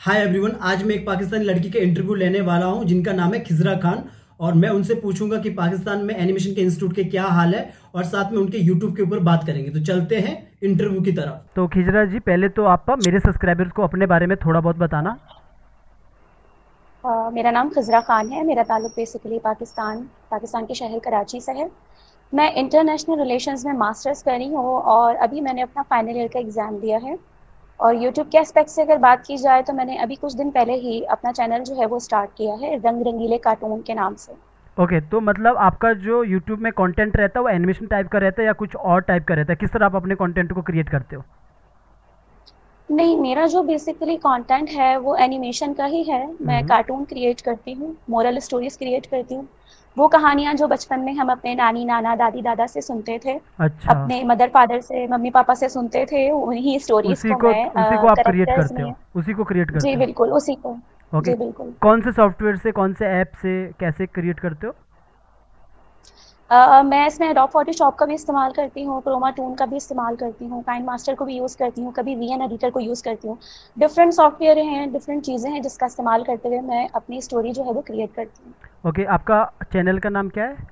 Hi everyone आज मैं एक पाकिस्तानी लड़की के इंटरव्यू लेने वाला हूँ जिनका नाम है खिजरा खान और मैं उनसे पूछूँगा कि पाकिस्तान में एनिमेशन के इंस्टीट्यूट के क्या हाल है और साथ में उनके यूट्यूब के ऊपर बात करेंगे। तो चलते हैं इंटरव्यू की तरफ़। तो खिजरा जी पहले तो आप मेरे सब्सक्राइबर्स को अपने बारे में थोड़ा बहुत बताना। uh, मेरा नाम खजरा खान है मेरा ताल्लुक बेसिकली पाकिस्तान पाकिस्तान के शहर कराची से है। मैं इंटरनेशनल रिलेशंस में मास्टर्स कर रही हूँ और अभी मैंने अपना फाइनल ईयर का एग्ज़ाम दिया है। और YouTube के एस्पेक्ट से अगर बात की जाए तो मैंने अभी कुछ दिन पहले ही अपना चैनल जो है वो स्टार्ट किया है रंग रंगीले कार्टून के नाम से। ओके okay, तो मतलब आपका जो यूट्यूब में कंटेंट रहता है वो एनिमेशन टाइप का रहता है या कुछ और टाइप का रहता है? किस तरह आप अपने कंटेंट को क्रिएट करते हो? नहीं मेरा जो बेसिकली कंटेंट है वो एनिमेशन का ही है। मैं कार्टून हम्म। क्रिएट करती हूँ मोरल स्टोरीज क्रिएट करती हूँ। वो कहानियाँ जो बचपन में हम अपने नानी नाना दादी दादा से सुनते थे अच्छा। अपने मदर फादर से मम्मी पापा से सुनते थे उन्हीं स्टोरीज को, को मैं उसी को आप क्रिएट करते हो? उसी को क्रिएट करते जी बिल्कुल उसी को। ओके बिल्कुल। कौन से सॉफ्टवेयर से कौन से ऐप से कैसे क्रिएट करते हो? मैं इसमें एडोब फोटोशॉप का भी इस्तेमाल करती हूँ क्रोमा टून का भी इस्तेमाल करती हूँ काइन मास्टर को भी यूज़ करती हूँ कभी वी एन एडिटर को यूज़ करती हूँ। डिफरेंट सॉफ्टवेयर हैं डिफरेंट चीज़ें हैं जिसका इस्तेमाल करते हुए मैं अपनी स्टोरी जो है वो क्रिएट करती हूँ। ओके okay, आपका चैनल का नाम क्या है?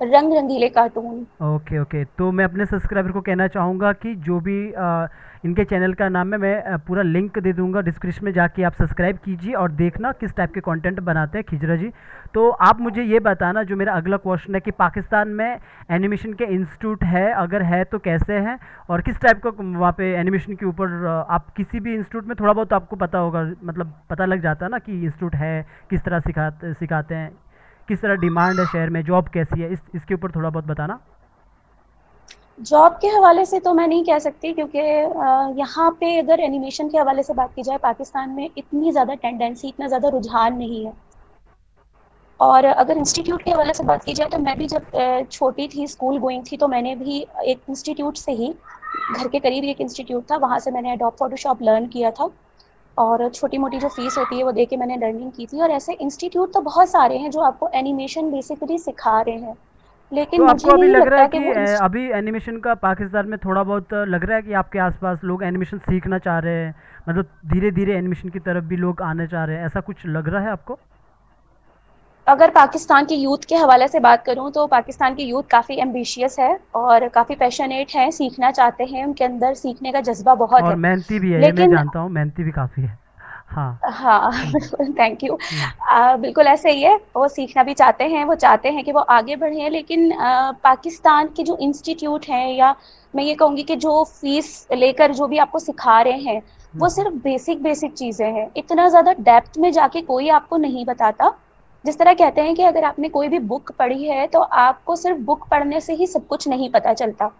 रंग रंगीले कार्टून ओके ओके तो मैं अपने सब्सक्राइबर को कहना चाहूँगा कि जो भी आ, इनके चैनल का नाम है मैं पूरा लिंक दे दूँगा डिस्क्रिप्शन में जाके आप सब्सक्राइब कीजिए और देखना किस टाइप के कंटेंट बनाते हैं खिजरा जी। तो आप मुझे ये बताना जो मेरा अगला क्वेश्चन है कि पाकिस्तान में एनिमेशन के इंस्टीट्यूट है अगर है तो कैसे हैं? और किस टाइप का वहाँ पे एनिमेशन के ऊपर आप किसी भी इंस्टीट्यूट में थोड़ा बहुत तो आपको पता होगा मतलब पता लग जाता है ना कि इंस्टीट्यूट है किस तरह सिखाते सिखाते हैं। किस तरह डिमांड है शहर में? जॉब कैसी है? इस, इसके ऊपर थोड़ा बहुत बताना। जॉब के हवाले से तो मैं नहीं कह सकती, क्योंकि यहाँ पे अगर एनिमेशन के हवाले से बात की जाए, पाकिस्तान में इतनी ज़्यादा टेंडेंसी इतना ज़्यादा रुझान नहीं है। और अगर इंस्टीट्यूट के हवाले से बात की जाए तो मैं भी जब छोटी थी स्कूल गोइंग थी तो मैंने भी एक इंस्टीट्यूट से ही, घर के करीब एक इंस्टीट्यूट था, वहाँ से मैंने अडोप फोटोशॉप लर्न किया था। और छोटी मोटी जो फ़ीस होती है वो दे के मैंने लर्निंग की थी। और ऐसे इंस्टीट्यूट तो बहुत सारे हैं जो आपको एनिमेशन बेसिकली सिखा रहे हैं। लेकिन तो आपको अभी लग रहा है कि, कि अभी एनिमेशन का पाकिस्तान में थोड़ा बहुत लग रहा है कि आपके आसपास लोग एनिमेशन सीखना चाह रहे हैं? मतलब धीरे धीरे एनिमेशन की तरफ़ भी लोग आने चाह रहे हैं। ऐसा कुछ लग रहा है आपको? अगर पाकिस्तान के यूथ के हवाले से बात करूँ तो पाकिस्तान के यूथ काफ़ी एम्बिशियस है और काफ़ी पैशनेट है सीखना चाहते हैं उनके अंदर सीखने का जज्बा बहुत और है। मेहनती भी है लेकिन मैं जानता हूँ मेहनती भी काफ़ी है। हाँ। हाँ थैंक यू बिल्कुल ऐसे ही है वो सीखना भी चाहते हैं वो चाहते हैं कि वो आगे बढ़े लेकिन आ, पाकिस्तान के जो इंस्टीट्यूट हैं या मैं ये कहूँगी कि जो फ़ीस लेकर जो भी आपको सिखा रहे हैं वो हम्म। सिर्फ़ बेसिक बेसिक चीज़ें हैं। इतना ज़्यादा डेप्थ में जाके कोई आपको नहीं बताता जिस तरह कहते हैं कि अगर आपने कोई भी बुक पढ़ी है तो आपको सिर्फ़ बुक पढ़ने से ही सब कुछ नहीं पता चलता।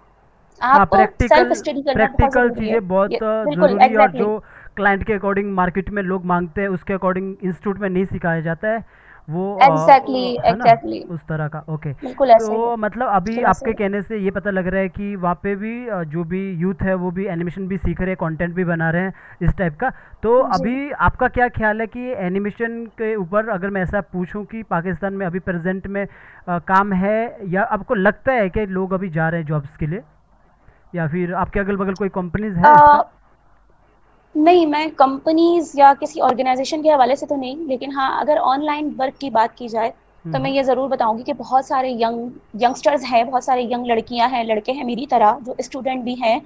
हाँ, आपको सेल्फ स्टडी करना प्रैक्टिकल चीज़ें बहुत ज़रूरी है और जो क्लाइंट के अकॉर्डिंग मार्केट में लोग मांगते हैं उसके अकॉर्डिंग इंस्टीट्यूट में नहीं सिखाया जाता है। वो एग्जैक्टली एग्जैक्टली उस तरह का ओके तो मतलब अभी आपके कहने से ये पता लग रहा है कि वहाँ पे भी जो भी यूथ है वो भी एनिमेशन भी सीख रहे हैं कंटेंट भी बना रहे हैं इस टाइप का। तो अभी आपका क्या ख्याल है कि एनिमेशन के ऊपर अगर मैं ऐसा पूछूँ कि पाकिस्तान में अभी प्रेजेंट में आ, काम है या आपको लगता है कि लोग अभी जा रहे हैं जॉब्स के लिए? या फिर आपके अगल बगल कोई कंपनीज़ है नहीं मैं कंपनीज़ या किसी ऑर्गेनाइजेशन के हवाले से तो नहीं लेकिन हाँ अगर ऑनलाइन वर्क की बात की जाए तो मैं हम्म। ये ज़रूर बताऊँगी कि बहुत सारे यंग यंगस्टर्स हैं बहुत सारे यंग लड़कियाँ हैं लड़के हैं मेरी तरह जो स्टूडेंट भी हैं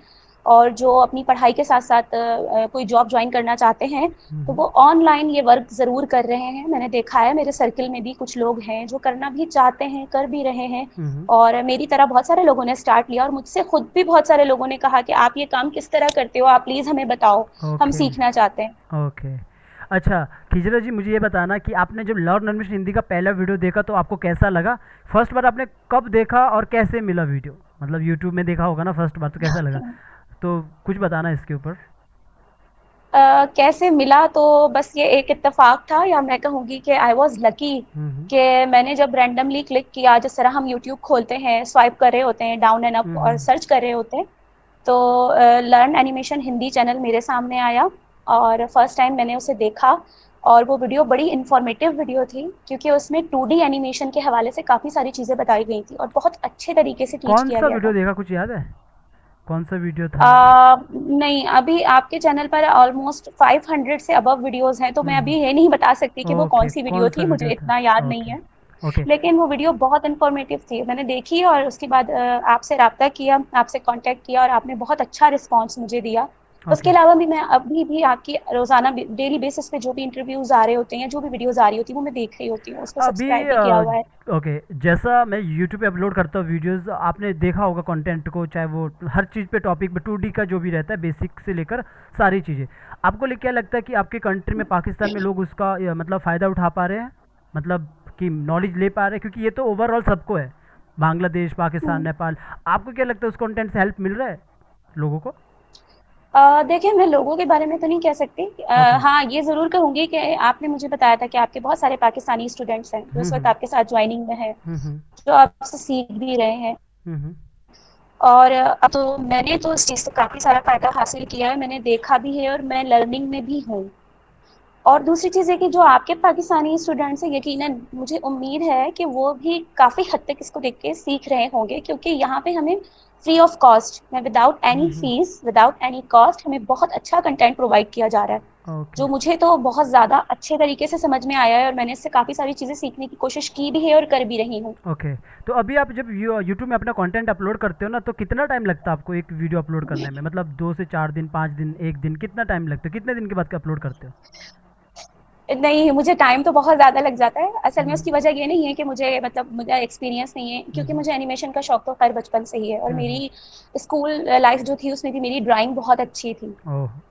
और जो अपनी पढ़ाई के साथ साथ कोई जॉब ज्वाइन करना चाहते हैं तो वो ऑनलाइन ये वर्क ज़रूर कर रहे हैं। मैंने देखा है मेरे सर्किल में भी कुछ लोग हैं जो करना भी चाहते हैं कर भी रहे हैं और मेरी तरह बहुत सारे लोगों ने स्टार्ट लिया और मुझसे खुद भी बहुत सारे लोगों ने कहा कि आप ये काम किस तरह करते हो आप प्लीज़ हमें बताओ हम सीखना चाहते हैं। ओके अच्छा खिजरा जी मुझे ये बताना कि आपने जब लर्न एडमिशन हिंदी का पहला वीडियो देखा तो आपको कैसा लगा? फ़र्स्ट बार आपने कब देखा और कैसे मिला वीडियो मतलब यूट्यूब में देखा होगा ना फ़र्स्ट बार तो कैसा लगा? तो कुछ बताना इसके ऊपर। Uh, कैसे मिला तो बस ये एक इत्तेफाक था या मैं कहूँगी कि आई वॉज़ लकी कि मैंने जब रैंडमली क्लिक किया जिस तरह हम यूट्यूब खोलते हैं स्वाइप कर रहे होते हैं डाउन एंड अप और सर्च कर रहे होते हैं तो learn uh, animation Hindi channel मेरे सामने आया और फ़र्स्ट टाइम मैंने उसे देखा और वो वीडियो बड़ी इंफॉर्मेटिव वीडियो थी क्योंकि उसमें टू एनिमेशन के हवाले से काफ़ी सारी चीज़ें बताई गई थी और बहुत अच्छे तरीके से टीच किया गया वीडियो देखा कुछ याद है? कौन सा वीडियो था? आ, नहीं अभी आपके चैनल पर ऑलमोस्ट 500 से अबव वीडियोस हैं तो मैं अभी ये नहीं बता सकती कि वो कौन सी वीडियो थी मुझे इतना याद नहीं है। ओके लेकिन वो वीडियो बहुत इन्फॉर्मेटिव थी। मैंने देखी और उसके बाद आपसे रब्ता किया आपसे कांटेक्ट किया और आपने बहुत अच्छा रिस्पांस मुझे दिया। उसके अलावा भी मैं अभी भी आपकी रोज़ाना डेली बेसिस पे जो भी इंटरव्यूज़ आ रहे होते हैं जो भी वीडियोस आ रही होती है वो मैं देख रही होती हूँ। उसको सब्सक्राइब किया हुआ है। ओके जैसा मैं यूट्यूब पे अपलोड करता हूँ वीडियोस आपने देखा होगा कंटेंट को चाहे वो हर चीज़ पे टॉपिक पे टू का जो भी रहता है बेसिक से लेकर सारी चीज़ें। आपको ले क्या लगता है कि आपके कंट्री में पाकिस्तान में लोग उसका मतलब फ़ायदा उठा पा रहे हैं? मतलब कि नॉलेज ले पा रहे हैं? क्योंकि ये तो ओवरऑल सबको है। बांग्लादेश पाकिस्तान हम्म। नेपाल। आपको क्या लगता है उस कंटेंट से हेल्प मिल रहा है लोगों को? देखिए मैं लोगों के बारे में तो नहीं कह सकती। आ, हाँ ये ज़रूर कहूँगी कि आपने मुझे बताया था कि आपके बहुत सारे पाकिस्तानी स्टूडेंट्स हैं। जो इस हम्म वक्त हम्म। आपके साथ ज्वाइनिंग में है हम्म हम्म। जो आपसे सीख भी रहे हैं। हम्म हम्म, और अब तो मैंने तो इस चीज़ से काफ़ी सारा फ़ायदा हासिल किया है मैंने देखा भी है और मैं लर्निंग में भी हूँ। और दूसरी चीज़ है कि जो आपके पाकिस्तानी स्टूडेंट्स हैं यकीनन मुझे उम्मीद है कि वो भी काफ़ी हद तक इसको देख के सीख रहे होंगे क्योंकि यहाँ पे हमें फ्री ऑफ़ कॉस्ट में without any fees without any cost हमें बहुत अच्छा कंटेंट प्रोवाइड किया जा रहा है। ओके जो मुझे तो बहुत ज़्यादा अच्छे तरीके से समझ में आया है और मैंने इससे काफ़ी सारी चीज़ें सीखने की कोशिश की भी है और कर भी रही हूँ। ओके तो अभी आप जब यूट्यूब में अपना कंटेंट अपलोड करते हो ना तो कितना टाइम लगता है आपको एक वीडियो अपलोड करने में? मतलब दो से चार दिन पाँच दिन एक दिन कितना टाइम लगता है? कितने दिन के बाद अपलोड करते हो? नहीं मुझे टाइम तो बहुत ज़्यादा लग जाता है। असल में हम्म। उसकी वजह ये नहीं है कि मुझे मतलब मुझे एक्सपीरियंस नहीं है क्योंकि हम्म। मुझे एनिमेशन का शौक तो खैर बचपन से ही है। और हम्म। मेरी स्कूल लाइफ जो थी उसमें भी मेरी ड्राइंग बहुत अच्छी थी।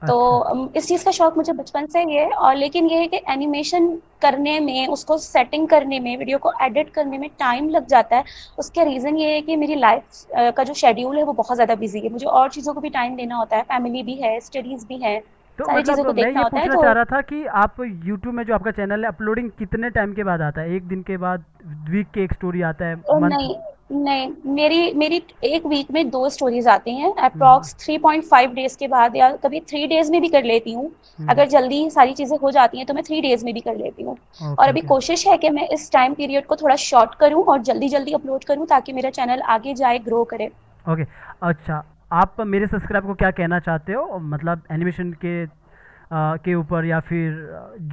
तो अच्छा। इस चीज़ का शौक मुझे बचपन से ही है। और लेकिन ये है कि एनिमेशन करने में उसको सेटिंग करने में वीडियो को एडिट करने में टाइम लग जाता है। उसके रीज़न ये है कि मेरी लाइफ का जो शेड्यूल है वो बहुत ज़्यादा बिज़ी है। मुझे और चीज़ों को भी टाइम देना होता है। फैमिली भी है स्टडीज़ भी है। तो सारी चीज़ों को मतलब मैं ये पूछना चाह रहा था कि आप यूट्यूब में जो आपका चैनल है अपलोडिंग कितने टाइम के बाद आता है? एक दिन के बाद वीक के एक स्टोरी आता है नहीं नहीं मेरी मेरी एक वीक में दो स्टोरीज आती हैं अप्रॉक्स 3.5 डेज़ के बाद या कभी थ्री डेज़ में भी कर लेती हूँ। हम्म। अगर जल्दी सारी चीज़ें हो जाती हैं तो मैं थ्री डेज़ में भी कर लेती हूँ। और अभी कोशिश है कि मैं इस टाइम पीरियड को थोड़ा शॉर्ट करूँ और जल्दी जल्दी अपलोड करूँ ताकि मेरा चैनल आगे जाए ग्रो करे। ओके अच्छा। आप मेरे सब्सक्राइबर को क्या कहना चाहते हो? मतलब एनिमेशन के अ, के ऊपर या फिर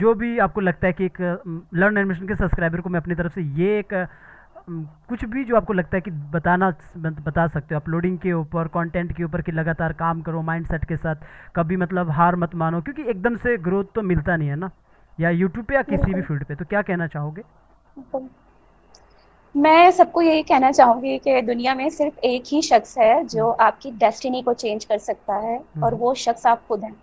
जो भी आपको लगता है कि एक लर्न एनिमेशन के सब्सक्राइबर को मैं अपनी तरफ़ से ये एक कुछ भी जो आपको लगता है कि बताना बता सकते हो। अपलोडिंग के ऊपर कंटेंट के ऊपर कि लगातार काम करो माइंड सेट के साथ कभी मतलब हार मत मानो क्योंकि एकदम से ग्रोथ तो मिलता नहीं है ना? या यूट्यूब पे या किसी भी फ़ील्ड पे तो क्या कहना चाहोगे? मैं सबको यही कहना चाहूँगी कि दुनिया में सिर्फ़ एक ही शख्स है जो हम्म। आपकी डेस्टिनी को चेंज कर सकता है और हम्म। वो शख्स आप खुद हैं।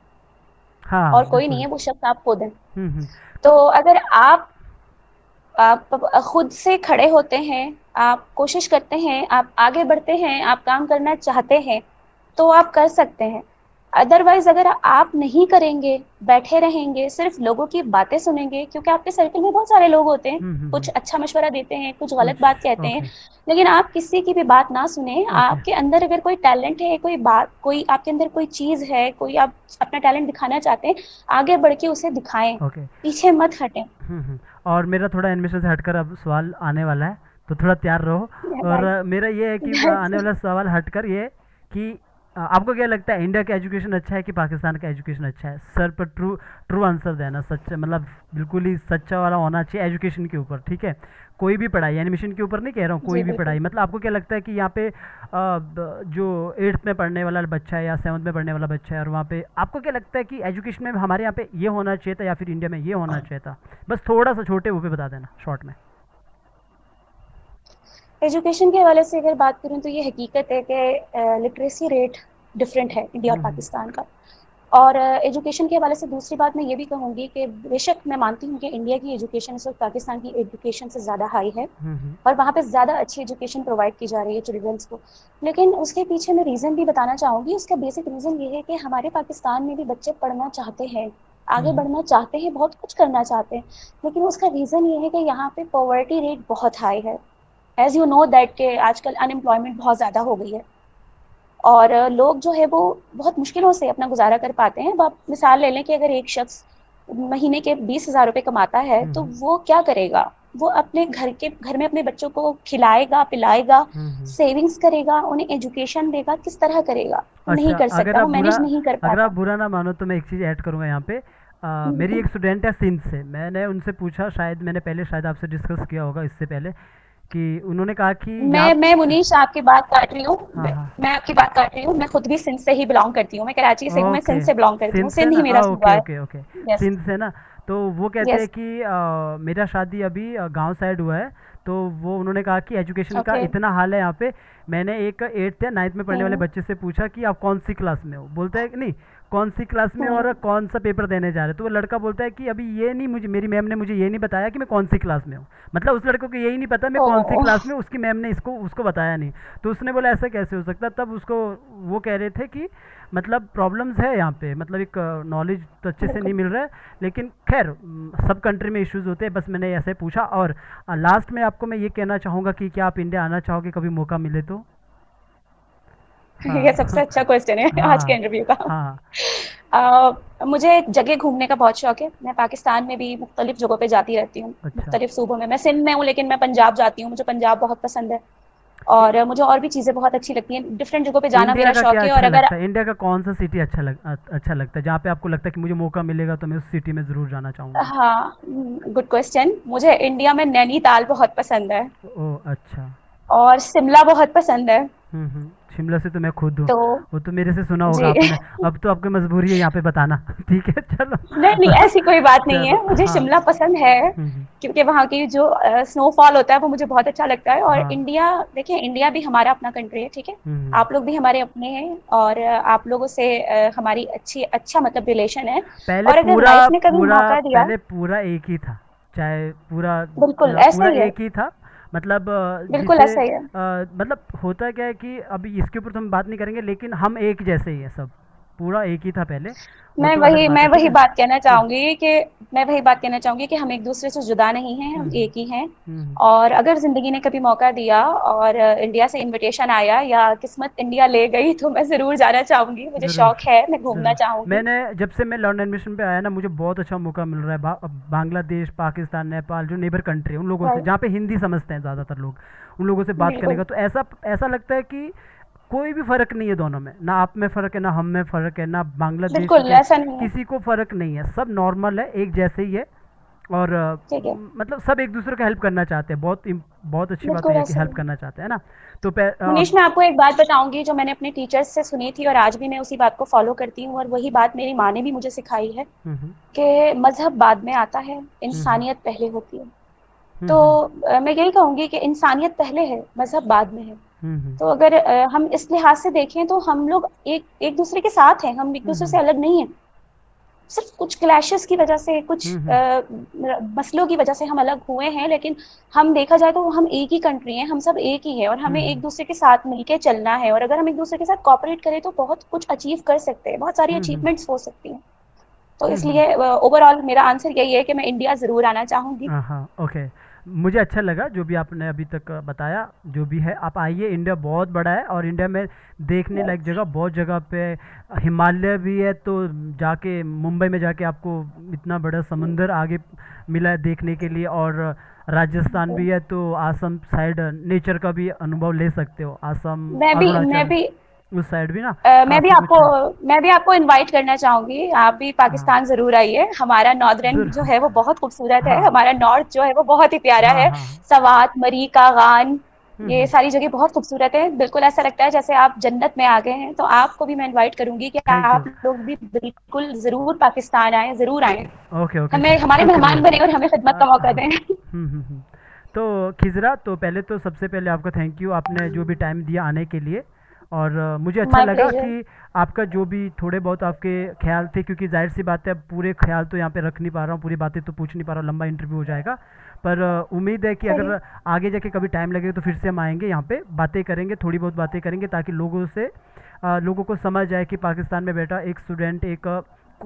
हाँ और कोई नहीं है वो शख्स आप खुद हैं। हम्म हम्म। तो अगर आप आप खुद से खड़े होते हैं आप कोशिश करते हैं आप आगे बढ़ते हैं आप काम करना चाहते हैं तो आप कर सकते हैं। अदरवाइज़ अगर आप नहीं करेंगे बैठे रहेंगे सिर्फ़ लोगों की बातें सुनेंगे क्योंकि आपके सर्कल में बहुत सारे लोग होते हैं हम्म हम्म कुछ हम्म, अच्छा मशवरा देते हैं कुछ गलत बात कहते हैं लेकिन आप किसी की भी बात ना सुने आपके अंदर अगर कोई टैलेंट है कोई बात कोई आपके अंदर कोई चीज़ है कोई आप अपना टैलेंट दिखाना चाहते हैं आगे बढ़ के उसे दिखाएँ पीछे मत हटें। और मेरा थोड़ा एनिमेशन से हटकर अब सवाल आने वाला है तो थोड़ा तैयार रहो। और मेरा ये है कि आने वाला सवाल हटकर ये कि आपको क्या लगता है इंडिया का एजुकेशन अच्छा है कि पाकिस्तान का एजुकेशन अच्छा है? सर पर ट्रू ट्रू आंसर देना सच मतलब बिल्कुल ही सच्चा वाला होना चाहिए एजुकेशन के ऊपर ठीक है? कोई भी पढ़ाई एनिमेशन के ऊपर नहीं कह रहा हूँ कोई भी पढ़ाई मतलब आपको क्या लगता है कि यहाँ पे जो एट्थ में पढ़ने वाला बच्चा है या सेवन्थ में पढ़ने वाला बच्चा है और वहाँ पे आपको क्या लगता है कि एजुकेशन में हमारे यहाँ पे ये होना चाहिए था या फिर इंडिया में ये होना चाहिए था? बस थोड़ा सा छोटे वो पे बता देना शॉर्ट में। एजुकेशन के हवाले से अगर बात करूँ तो ये हकीकत है कि लिटरेसी रेट डिफरेंट है इंडिया और हम्म। पाकिस्तान का। और एजुकेशन के हवाले से दूसरी बात मैं ये भी कहूँगी कि बेशक मैं मानती हूँ कि इंडिया की एजुकेशन इस वक्त पाकिस्तान की एजुकेशन से ज़्यादा हाई है। हम्म हम्म। और वहाँ पे ज़्यादा अच्छी एजुकेशन प्रोवाइड की जा रही है चिल्ड्रंस को। लेकिन उसके पीछे मैं रीज़न भी बताना चाहूँगी उसका बेसिक रीज़न ये है कि हमारे पाकिस्तान में भी बच्चे पढ़ना चाहते हैं आगे बढ़ना चाहते हैं बहुत कुछ करना चाहते हैं। लेकिन उसका रीज़न ये है कि यहाँ पे पॉवर्टी रेट बहुत हाई है। एज यू नो दैट के आजकल अनएम्प्लॉयमेंट बहुत ज़्यादा हो गई है। और लोग जो है वो बहुत मुश्किलों से अपना गुजारा कर पाते हैं। आप मिसाल ले लें कि अगर एक शख्स महीने के बीस हज़ार रुपये कमाता है हम्म। तो हम्म वो क्या करेगा? वो अपने घर के घर में अपने बच्चों को खिलाएगा पिलाएगा हम्म, हम्म। सेविंग्स करेगा उन्हें एजुकेशन देगा किस तरह करेगा? वो नहीं अच्छा कर सकता वो मैनेज नहीं कर पाता। अगर आप बुरा ना मानो तो मैं एक चीज़ ऐड करूँगा यहाँ पे। आ, हम्म, मेरी हम्म, एक स्टूडेंट है सिंध से। मैंने उनसे पूछा शायद मैंने पहले शायद आपसे डिस्कस किया होगा इससे पहले। कि उन्होंने कहा कि मैं यहाँ मैं मुनीश आपकी बात काट रही हूँ। हाँ मैं, हाँ आपकी बात काट रही हूँ। मैं खुद भी सिंध से ही बिलोंग करती हूँ। मैं कराची से मैं सिंध से बिलोंग करती हूँ। सिंध ही मेरा सूबा ओके है ओके ओके। सिंध से ना? तो वो कहते हैं कि आ, मेरा शादी अभी गाँव साइड हुआ है। तो वो उन्होंने कहा कि एजुकेशन okay. का इतना हाल है यहाँ पे। मैंने एक एट्थ या नाइन्थ में पढ़ने वाले हम्म बच्चे से पूछा कि आप कौन सी क्लास में हो? बोलते हैं नहीं कौन सी क्लास में और हम्म कौन सा पेपर देने जा रहे हो? तो वो लड़का बोलता है कि अभी ये नहीं मुझे मेरी मैम ने मुझे ये नहीं बताया कि मैं कौन सी क्लास में हूँ। मतलब उस लड़के को यही नहीं पता मैं कौन सी क्लास में उसकी मैम ने इसको उसको बताया नहीं। तो उसने बोला ऐसा कैसे हो सकता? तब उसको वो कह रहे थे कि मतलब प्रॉब्लम्स है यहाँ पे मतलब एक नॉलेज तो अच्छे से नहीं मिल रहा है लेकिन खैर सब कंट्री में इश्यूज़ होते हैं बस मैंने ऐसे पूछा और लास्ट में आपको मैं ये कहना चाहूँगा कि क्या आप इंडिया आना चाहोगे कभी मौका मिले तो? हाँ। ये सबसे अच्छा क्वेश्चन है हाँ, आज के इंटरव्यू का। हाँ। अ, मुझे जगह घूमने का बहुत शौक है। मैं पाकिस्तान में भी मुख्तलिफ़ जगहों पे जाती रहती हूँ अच्छा। मुख्तलिफ़ सूबों में। मैं सिंध में हूँ लेकिन मैं पंजाब जाती हूँ। मुझे पंजाब बहुत पसंद है। और मुझे और भी चीज़ें बहुत अच्छी लगती हैं। डिफरेंट जगहों पे जाना मेरा शौक है। अच्छा और अगर इंडिया का कौन सा सिटी अच्छा लग अच्छा लगता है? जहाँ पे आपको लगता है कि मुझे मौका मिलेगा तो मैं उस सिटी में ज़रूर जाना चाहूँगा। हाँ गुड क्वेश्चन मुझे इंडिया में नैनीताल बहुत पसंद है। ओह अच्छा। और शिमला बहुत पसंद है। हम्म हम्म शिमला से तो मैं खुद हूँ। तो वो तो मेरे से सुना होगा आपने। अब तो आपकी मजबूरी है यहाँ पे बताना। ठीक है चलो। नहीं नहीं ऐसी कोई बात नहीं है। मुझे हाँ। शिमला पसंद है हम्म क्योंकि वहाँ की जो स्नोफॉल होता है वो मुझे बहुत अच्छा लगता है। और हाँ। इंडिया देखिए इंडिया भी हमारा अपना कंट्री है ठीक है। आप लोग भी हमारे अपने हैं और आप लोगों से हमारी अच्छी अच्छा मतलब रिलेशन है। और अगर पूरा लाइफ में कभी मौका दिया पूरा एक ही था। चाहे पूरा बिल्कुल ऐसा ही। एक ही था मतलब बिल्कुल ऐसा ही है। आ, मतलब होता क्या है कि अभी इसके ऊपर तो हम बात नहीं करेंगे लेकिन हम एक जैसे ही है सब। पूरा एक ही था पहले मैं तो वही मैं वही बात कहना चाहूँगी कि मैं वही बात कहना चाहूँगी कि हम एक दूसरे से जुदा नहीं हैं हम हम्म। एक ही हैं। हम्म। और अगर ज़िंदगी ने कभी मौका दिया और इंडिया से इनविटेशन आया या किस्मत इंडिया ले गई तो मैं ज़रूर जाना चाहूँगी। मुझे शौक है मैं घूमना चाहूँगी। मैंने जब से मैं लर्न एडमिशन पे आया ना मुझे बहुत अच्छा मौका मिल रहा है। बा, बांग्लादेश पाकिस्तान नेपाल जो नेबर कंट्री है उन लोगों से जहाँ पे हिंदी समझते हैं ज़्यादातर लोग उन लोगों से बात करने का। तो ऐसा ऐसा लगता है कि कोई भी फ़र्क नहीं है दोनों में। ना आप में फ़र्क है ना हम में फ़र्क है ना बांग्लादेश किसी को फ़र्क नहीं है। सब नॉर्मल है एक जैसे ही है। और है। मतलब सब एक दूसरे को हेल्प करना चाहते हैं। बहुत बहुत अच्छी बात है कि हेल्प करना चाहते हैं ना? तो मुनीश मैं आपको एक बात बताऊँगी जो मैंने अपने टीचर्स से सुनी थी और आज भी मैं उसी बात को फॉलो करती हूँ और वही बात मेरी माँ ने भी मुझे सिखाई है हम्म हम्म। कि मज़हब बाद में आता है हम्म इंसानियत पहले होती है। हम्म तो हम्म। मैं यही कहूँगी कि इंसानियत पहले है मज़हब बाद में है। हम्म हम्म तो अगर हम इस लिहाज से देखें तो हम लोग एक एक दूसरे के साथ हैं हम एक हम्म दूसरे से हम्म अलग नहीं हैं। सिर्फ़ कुछ क्लैशेस की वजह से कुछ हम्म हम्म। मसलों की वजह से हम अलग हुए हैं लेकिन हम देखा जाए तो हम एक ही कंट्री हैं हम सब एक ही हैं और हमें हम्म एक दूसरे के साथ मिलके चलना है और अगर हम एक दूसरे के साथ कॉपरेट करें तो बहुत कुछ अचीव कर सकते हैं बहुत सारी हम्म हम्म। अचीवमेंट्स हो सकती हैं। तो हम्म हम्म। इसलिए ओवरऑल मेरा आंसर यही है कि मैं इंडिया ज़रूर आना चाहूँगी। हाँ हाँ ओके मुझे अच्छा लगा जो भी आपने अभी तक बताया जो भी है। आप आइए इंडिया बहुत बड़ा है और इंडिया में देखने लायक जगह बहुत जगह पे हिमालय भी है तो जाके मुंबई में जाके आपको इतना बड़ा समुंदर आगे मिला है देखने के लिए और राजस्थान भी है तो आसम साइड नेचर का भी अनुभव ले सकते हो। आसम मैं भी मैं भी उस साइड भी ना अ, मैं भी आपको मैं भी आपको इनवाइट करना चाहूँगी। आप भी पाकिस्तान हाँ। ज़रूर आइए। हमारा नॉर्दर्न जो है वो बहुत खूबसूरत हाँ, है। हमारा नॉर्थ जो है वो बहुत ही प्यारा हाँ है। हाँ। सवात मरीका गान हम्म ये हम्म। सारी जगह बहुत खूबसूरत है। बिल्कुल ऐसा लगता है जैसे आप जन्नत में आ गए हैं। तो आपको भी मैं इनवाइट करूँगी कि आप लोग भी बिल्कुल ज़रूर पाकिस्तान आए ज़रूर आए। ओके ओके हमें हमारे मेहमान बने और हमें खिदमत का हाँ मौका हाँ। दें। हम्म। तो खिजरा तो पहले तो सबसे पहले आपका थैंक यू आपने जो भी टाइम दिया आने के लिए। और मुझे अच्छा लगा कि आपका जो भी थोड़े बहुत आपके ख्याल थे क्योंकि ज़ाहिर सी बात है पूरे ख्याल तो यहाँ पे रख नहीं पा रहा हूँ पूरी बातें तो पूछ नहीं पा रहा हूँ लंबा इंटरव्यू हो जाएगा। पर उम्मीद है कि अगर आगे जाके कभी टाइम लगेगा तो फिर से हम आएँगे यहाँ पे बातें करेंगे थोड़ी बहुत बातें करेंगे ताकि लोगों से लोगों को समझ आए कि पाकिस्तान में बैठा एक स्टूडेंट एक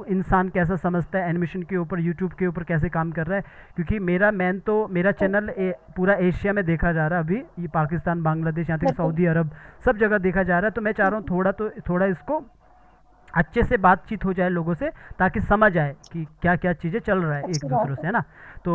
इंसान कैसा समझता है एनिमेशन के ऊपर यूट्यूब के ऊपर कैसे काम कर रहा है? क्योंकि मेरा मैन तो मेरा चैनल ए, पूरा एशिया में देखा जा रहा है अभी। ये पाकिस्तान बांग्लादेश यहाँ तक सऊदी अरब सब जगह देखा जा रहा है। तो मैं चाह रहा हूँ थोड़ा तो थोड़ा इसको अच्छे से बातचीत हो जाए लोगों से ताकि समझ आए कि क्या क्या चीज़ें चल रहा है एक दूसरे से है ना? तो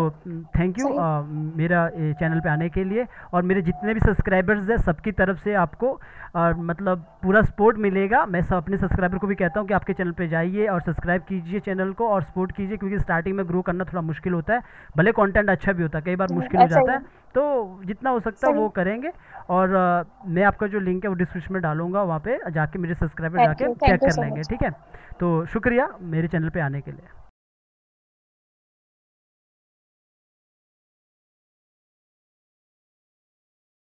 थैंक यू सही। मेरा चैनल पे आने के लिए। और मेरे जितने भी सब्सक्राइबर्स हैं सबकी तरफ़ से आपको अ, मतलब पूरा सपोर्ट मिलेगा। मैं सब अपने सब्सक्राइबर को भी कहता हूँ कि आपके चैनल पे जाइए और सब्सक्राइब कीजिए चैनल को और सपोर्ट कीजिए क्योंकि स्टार्टिंग में ग्रो करना थोड़ा मुश्किल होता है। भले कंटेंट अच्छा भी होता है कई बार हम्म, मुश्किल हो जाता है। तो जितना हो सकता है वो करेंगे। और अ, मैं आपका जो लिंक है वो डिस्क्रिप्शन में डालूँगा वहाँ पर जाके मेरे सब्सक्राइबर जाके चेक कर लेंगे ठीक है? तो शुक्रिया मेरे चैनल पे आने के लिए।